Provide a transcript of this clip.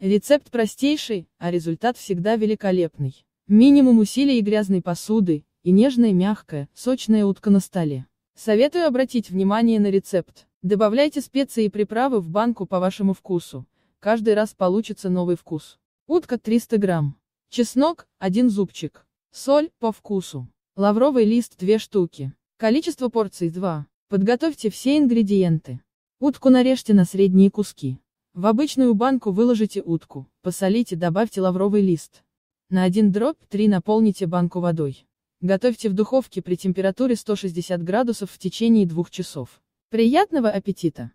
Рецепт простейший, а результат всегда великолепный. Минимум усилий и грязной посуды, и нежная, мягкая, сочная утка на столе. Советую обратить внимание на рецепт. Добавляйте специи и приправы в банку по вашему вкусу. Каждый раз получится новый вкус. Утка 300 грамм. Чеснок, 1 зубчик. Соль, по вкусу. Лавровый лист 2 штуки. Количество порций 2. Подготовьте все ингредиенты. Утку нарежьте на средние куски. В обычную банку выложите утку, посолите, добавьте лавровый лист. На 1 дробь 3 наполните банку водой. Готовьте в духовке при температуре 160 градусов в течение двух часов. Приятного аппетита!